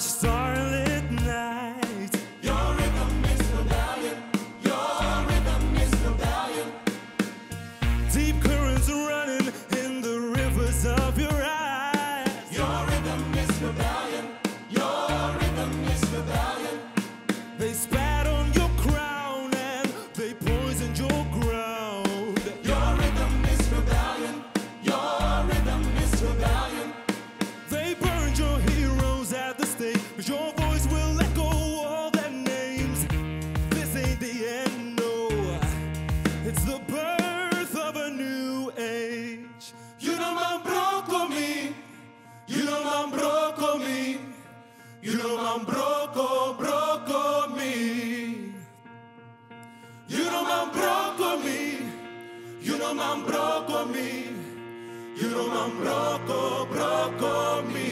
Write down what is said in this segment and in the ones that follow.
starlit night. Your rhythm is rebellion. Your rhythm is rebellion. Deep. You know man broko, broko me. You know man broko me. You know man broko me. You know man broko, broko me.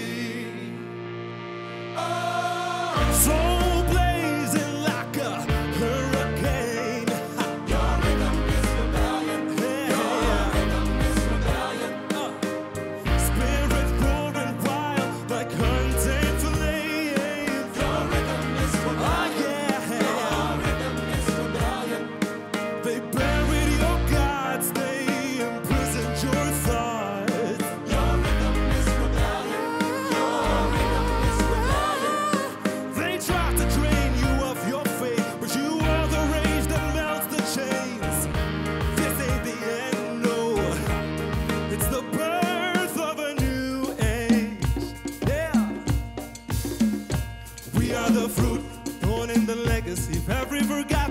the fruit, thorn in the legacy of every forgotten.